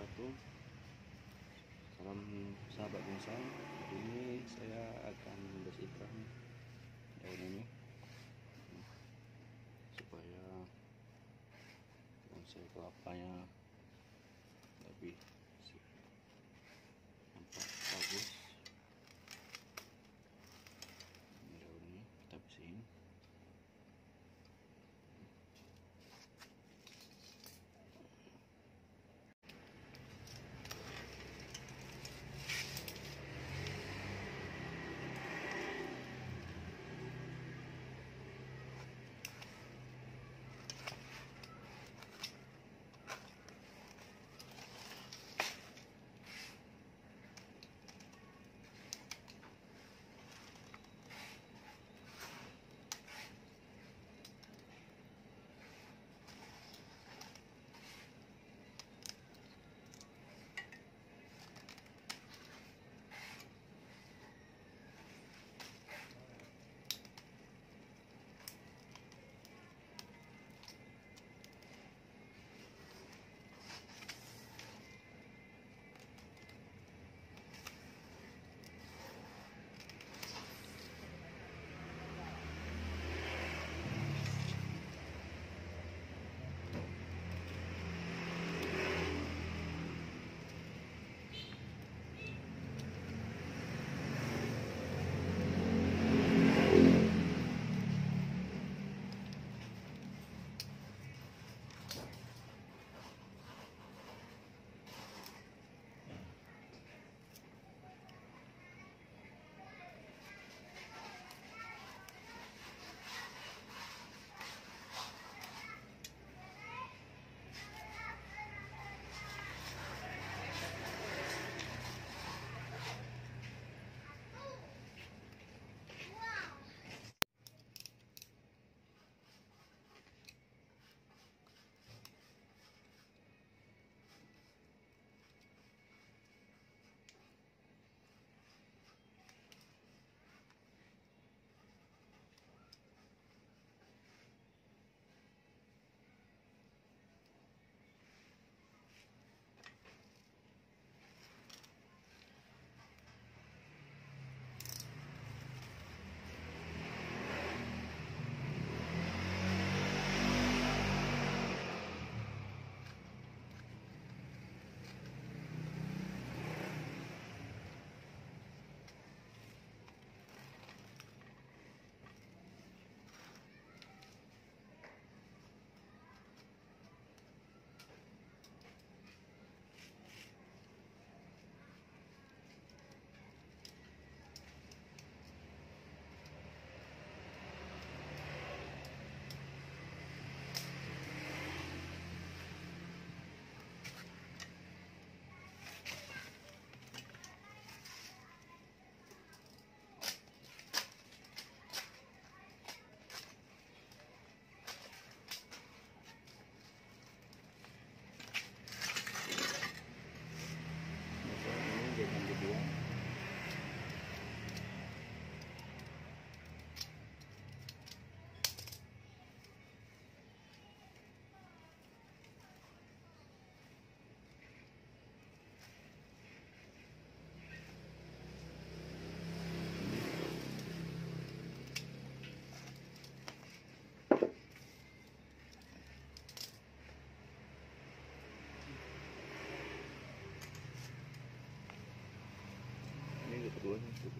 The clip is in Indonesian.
wabarakatuh. Salam sahabat bonsai Hari ini saya akan bersihkan daun ini. Supaya bonsai kelapanya lebih ini